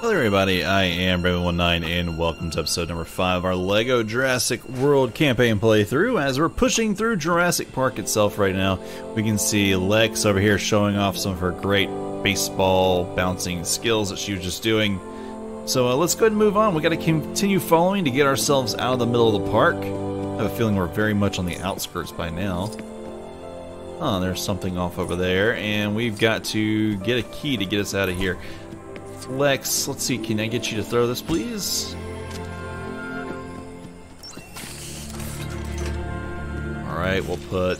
Hello everybody, I am Brantman19 and welcome to episode number 5 of our LEGO Jurassic World campaign playthrough. As we're pushing through Jurassic Park itself right now, we can see Lex over here showing off some of her great baseball bouncing skills that she was just doing. So uh, let's go ahead and move on. We got to continue following to get ourselves out of the middle of the park. I have a feeling we're very much on the outskirts by now. Oh, there's something off over there, and we've got to get a key to get us out of here. Lex, let's see, can I get you to throw this, please? Alright, we'll put...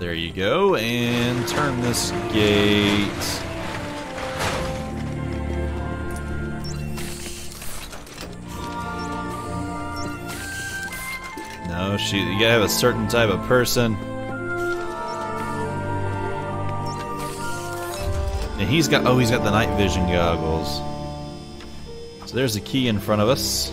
There you go, and turn this gate... No, she, you gotta have a certain type of person. He's got, oh, he's got the night vision goggles. So there's a key in front of us.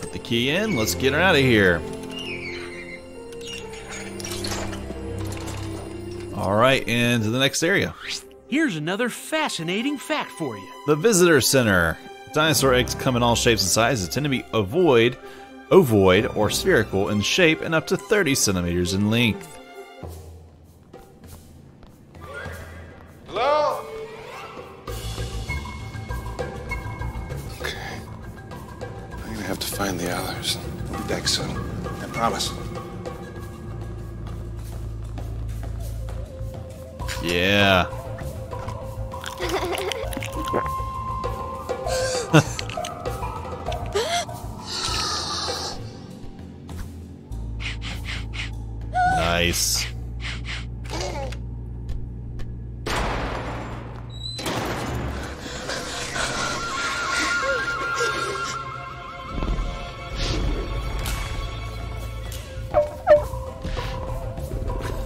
Put the key in, let's get her out of here. Alright, into the next area. Here's another fascinating fact for you. The Visitor Center. Dinosaur eggs come in all shapes and sizes, tend to be ovoid, ovoid, or spherical in shape and up to 30 centimeters in length. Hello? Okay. I'm gonna have to find the others. I'll be back soon. I promise. Yeah. Nice.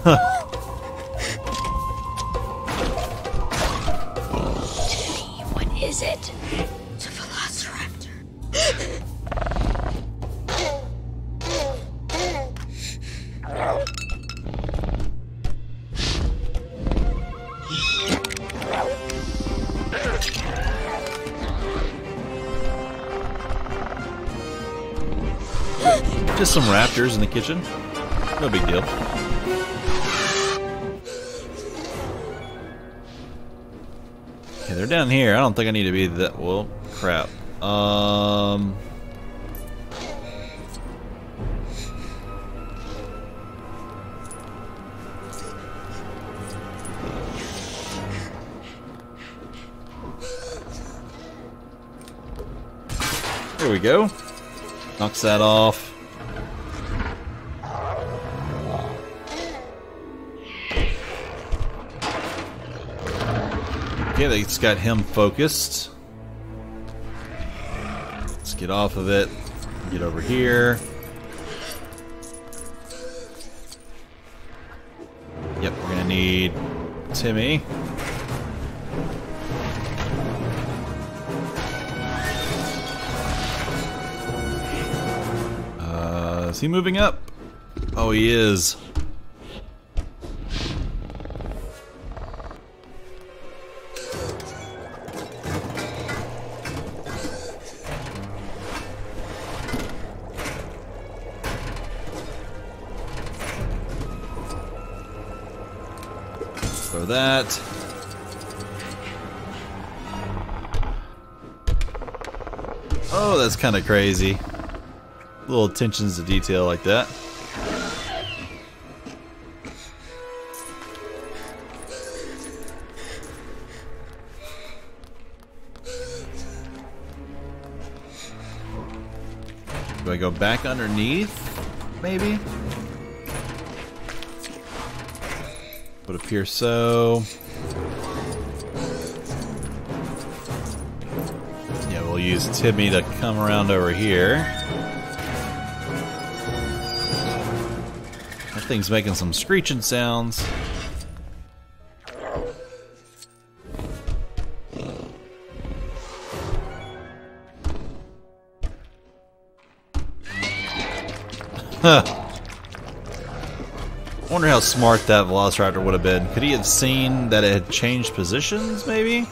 What In the kitchen. No big deal. Okay, they're down here. I don't think I need to be that. Well, crap. Um. There we go. Knocks that off. Okay, that's got him focused. Let's get off of it. Get over here. Yep, we're gonna need Timmy. Uh, is he moving up? Oh, he is. That. Oh, that's kind of crazy. Little attentions to detail like that. Do I go back underneath? Maybe? Up here so. Yeah, we'll use Timmy to come around over here. That thing's making some screeching sounds. Huh. How smart that Velociraptor would have been. Could he have seen that it had changed positions, maybe?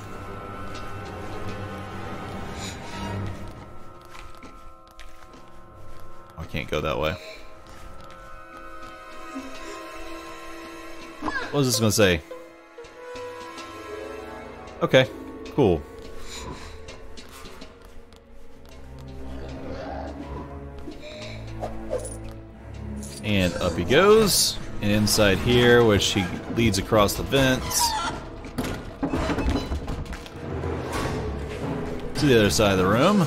Oh, I can't go that way. What was this gonna say? Okay, cool. And up he goes. And inside here, which he leads across the vents. To the other side of the room.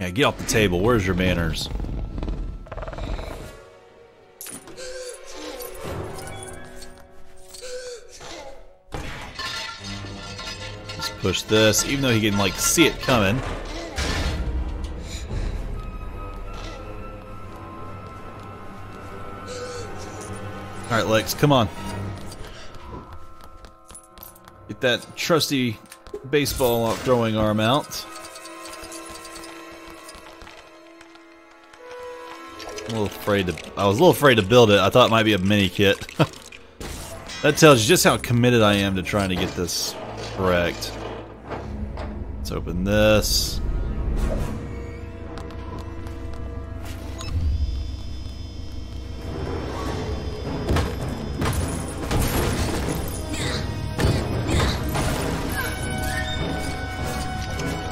Yeah, get off the table. Where's your manners? Just push this, even though he can like see it coming. Alright, Lex, come on. Get that trusty baseball throwing arm out. I'm a little afraid to. I was a little afraid to build it. I thought it might be a mini kit. that tells you just how committed I am to trying to get this correct. Let's open this.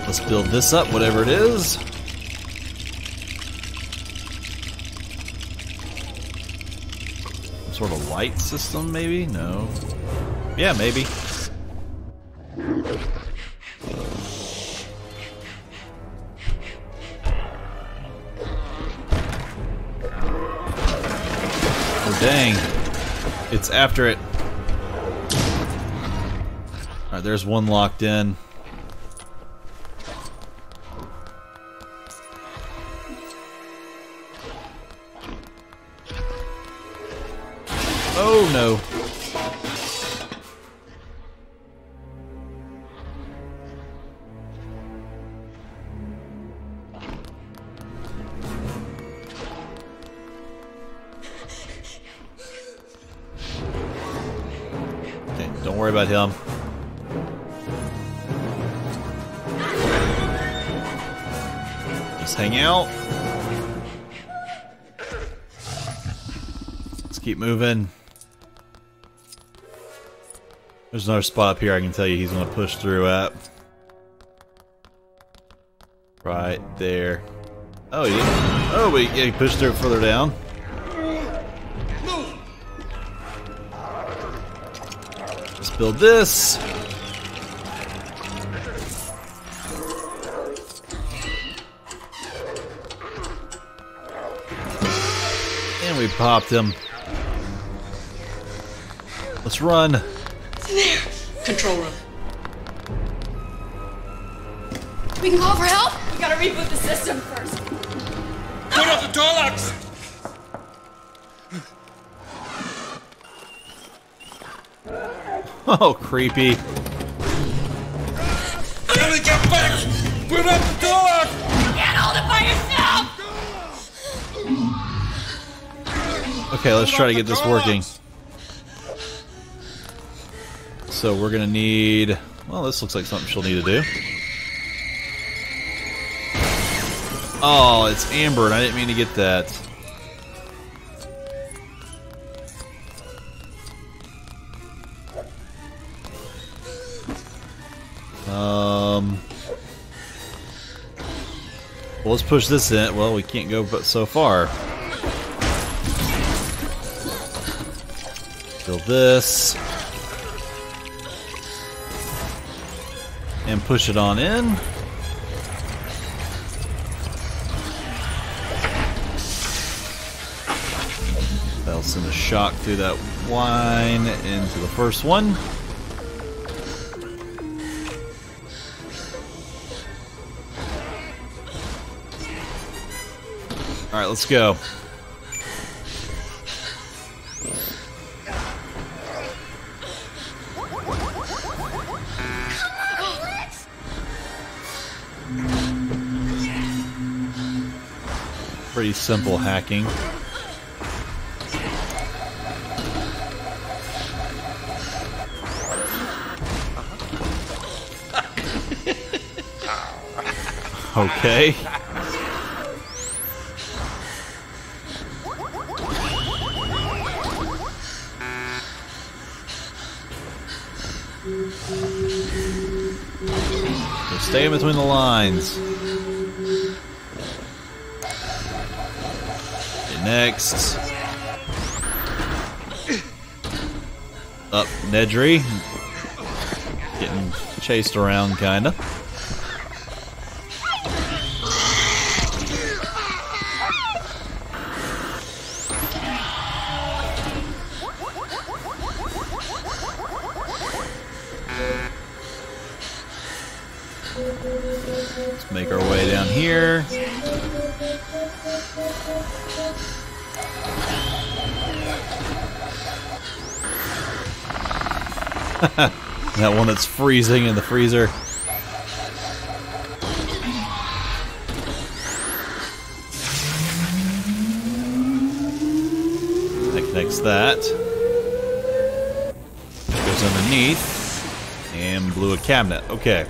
Let's build this up, whatever it is. Sort of light system, maybe? No. Yeah, maybe. After it. Alright, there's one locked in. Oh no. Him. Just hang out. Let's keep moving. There's another spot up here I can tell you he's going to push through at. Right there. Oh, yeah. Oh, yeah, he pushed through further down. Let's build this. And we popped him. Let's run. There. Control room. We can call for help? We gotta reboot the system first. Turn off the door locks! Oh, creepy. Ellie, get back! Put up the door! Can't hold it by yourself! Okay, let's try to get this working. So we're gonna need. Well, this looks like something she'll need to do. Oh, it's Amber, and I didn't mean to get that. Um. Well, let's push this in. Well, we can't go but so far. Build this. And push it on in. That'll send a shock through that wine into the first one. Alright, let's go. Pretty simple hacking. Okay. Stay in between the lines. Okay, next. Up, Nedry. Getting chased around, kinda. that one that's freezing in the freezer. That connects that. Goes underneath. And blew a cabinet. Okay.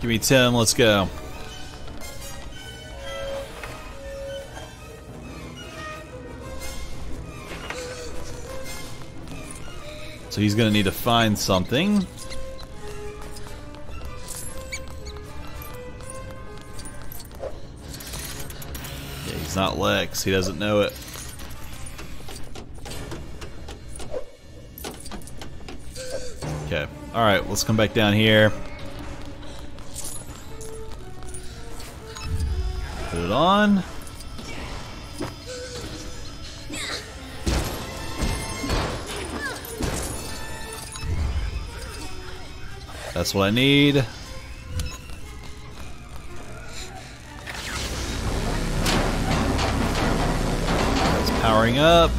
Give me 10, let's go. So he's gonna need to find something. Yeah, he's not Lex, he doesn't know it. Okay, alright, let's come back down here. It on. That's what I need. It's powering up.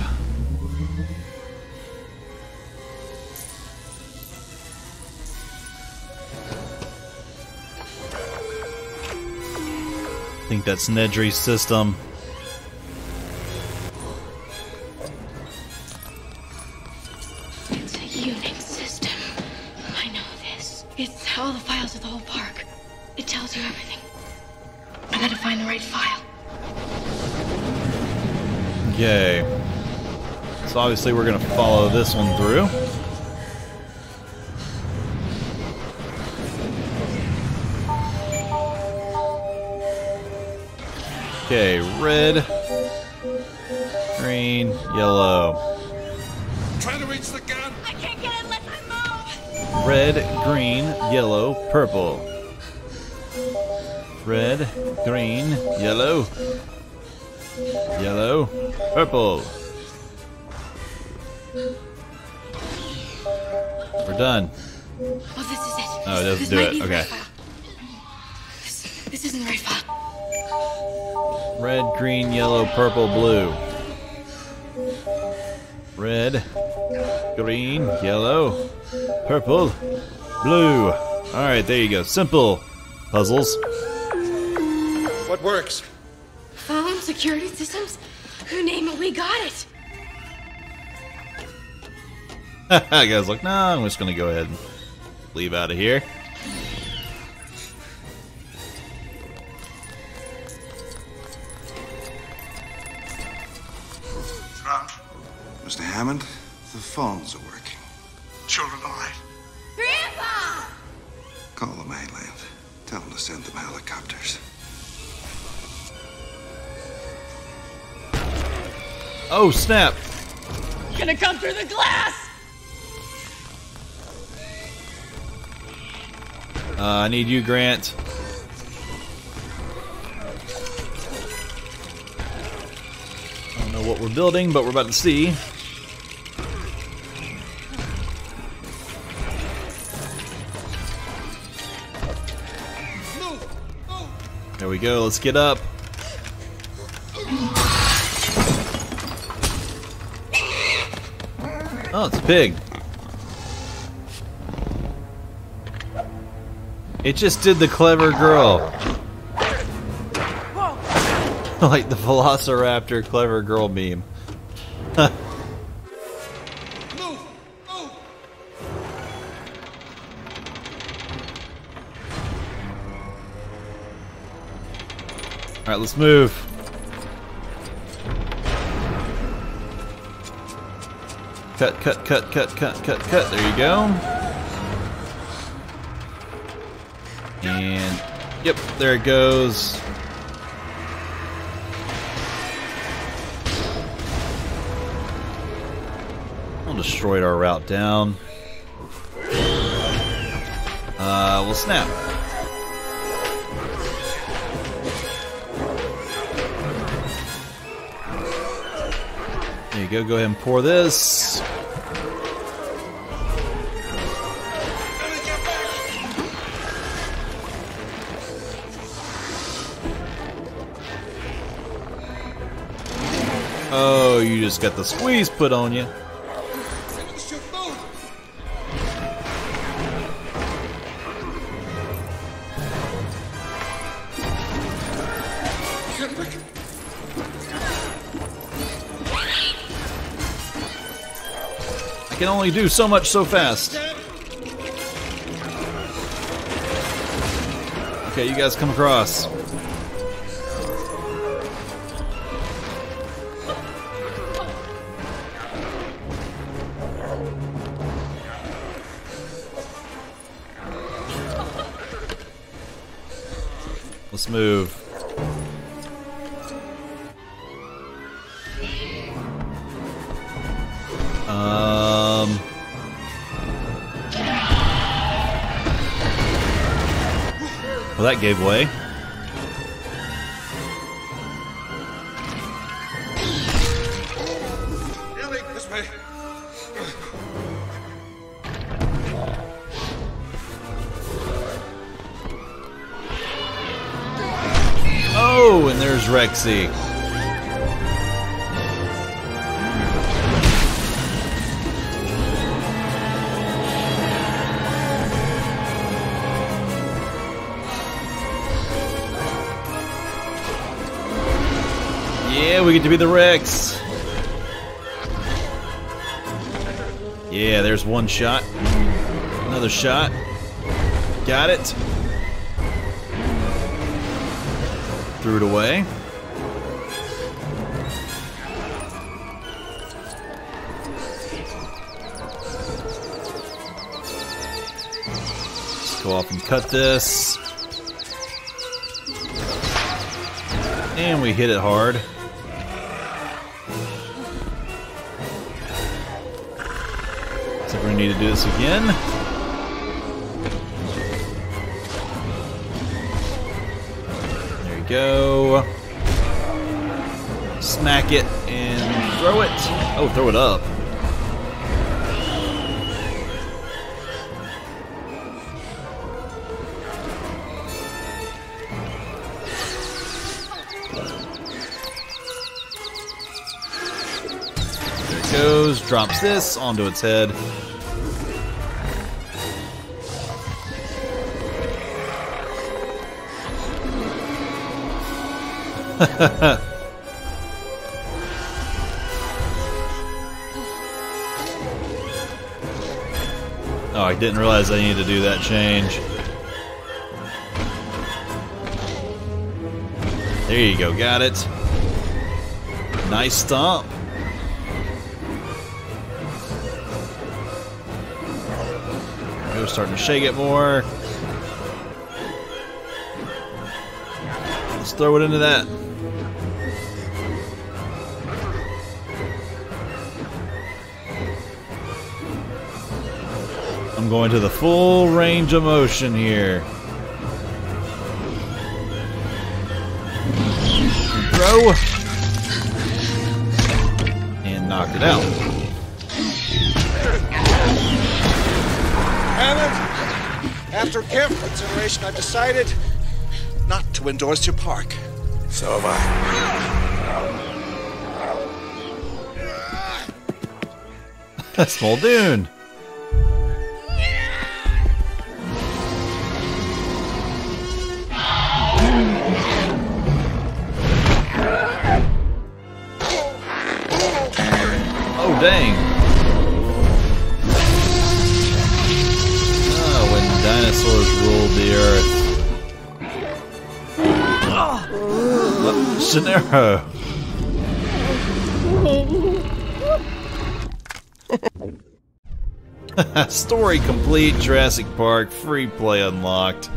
Think that's Nedry's system. It's a Unix system. I know this. It's all the files of the whole park. It tells you everything. I gotta find the right file. Yay. So obviously we're gonna follow this one through. Okay, red, green, yellow. Try to reach the gun. I can't get it unless I move. Red, green, yellow, purple. Red, green, yellow, yellow, purple. We're done. Oh, this is it. Oh, it doesn't this do it. Okay. This, this isn't the right file. Red, green, yellow, purple, blue. Red, green, yellow, purple, blue. Alright, there you go. Simple puzzles. What works? Phone security systems? You name it, we got it. Guys, like, nah, I'm just gonna go ahead and leave out of here. Hammond, the phones are working. Children all right. Grandpa! Call the mainland. Tell them to send them helicopters. Oh, snap! Gonna come through the glass! Uh, I need you, Grant. I don't know what we're building, but we're about to see. There we go, let's get up. Oh, it's a pig. It just did the clever girl. like the Velociraptor clever girl meme. Alright, let's move. Cut, cut, cut, cut, cut, cut, cut. There you go. And, yep, there it goes. I'll destroy our route down. Uh, we'll snap. There you go. Go ahead and pour this. Oh, you just got the squeeze put on you. Can only do so much so fast. Okay, you guys come across. Let's move. Um. Well, that gave way. Way. Oh, and there's Rexy. We get to be the Rex. Yeah, there's one shot. Another shot. Got it. Threw it away. Go off and cut this. And we hit it hard. Need to do this again. There you go. Smack it and throw it. Oh, throw it up. There it goes. Drops this onto its head. Oh, I didn't realize I needed to do that change. There you go, got it. Nice stomp. Go starting to shake it more. Let's throw it into that. Going to the full range of motion here. Throw. And knocked it out. Hammond, after careful consideration, I've decided not to endorse your park. So have I. That's Muldoon. Gennaro. Story complete, Jurassic Park, free play unlocked.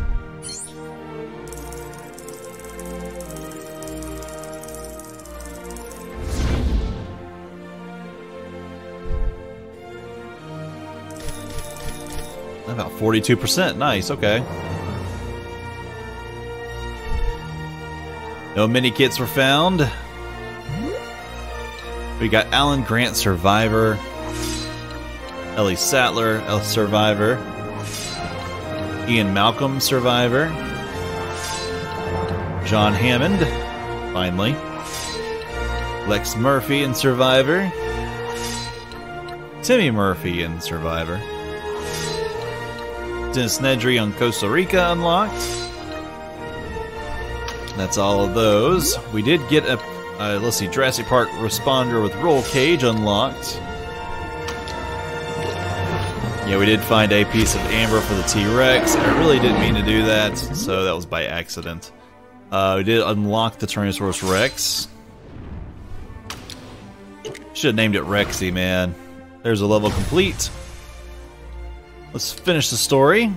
About 42%, nice, okay. No mini kits were found. We got Alan Grant Survivor, Ellie Sattler, a Survivor, Ian Malcolm Survivor, John Hammond, finally, Lex Murphy in Survivor, Timmy Murphy in Survivor, Dennis Nedry on Costa Rica unlocked. That's all of those. We did get a, uh, let's see, Jurassic Park responder with roll cage unlocked. Yeah, we did find a piece of amber for the T-Rex. I really didn't mean to do that, so that was by accident. Uh, we did unlock the Tyrannosaurus Rex. Should have named it Rexy, man. There's a level complete. Let's finish the story.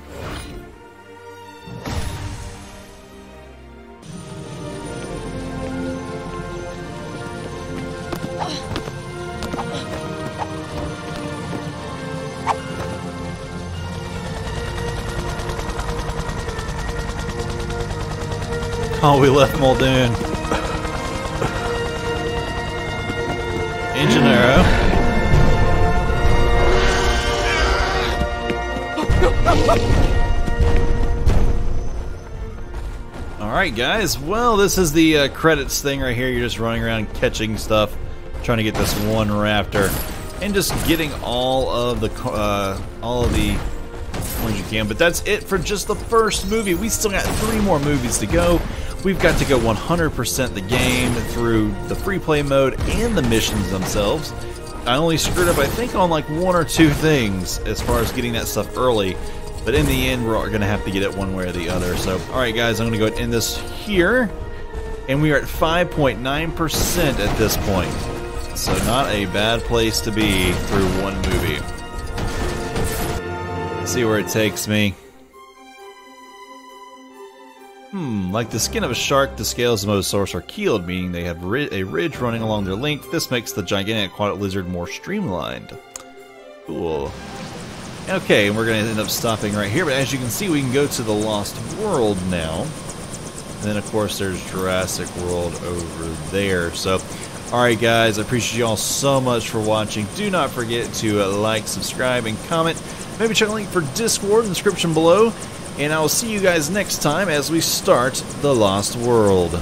We left Muldoon. Engineero. Alright guys, well this is the uh, credits thing right here. You're just running around catching stuff, trying to get this one rafter. and just getting all of the uh, all of the ones you can. But that's it for just the first movie. We still got three more movies to go. We've got to go 100% the game through the free play mode and the missions themselves. I only screwed up, I think, on like one or two things as far as getting that stuff early. But in the end, we're going to have to get it one way or the other. So, alright guys, I'm going to go ahead and end this here. And we are at 5.9% at this point. So not a bad place to be through one movie. see where it takes me. Hmm, like the skin of a shark, the scales of Mosasaurus are keeled, meaning they have ri a ridge running along their length. This makes the gigantic aquatic lizard more streamlined. Cool. Okay, and we're going to end up stopping right here, but as you can see, we can go to the Lost World now. And then, of course, there's Jurassic World over there. So, alright guys, I appreciate you all so much for watching. Do not forget to uh, like, subscribe, and comment. Maybe check the link for Discord in the description below. And I will see you guys next time as we start The Lost World.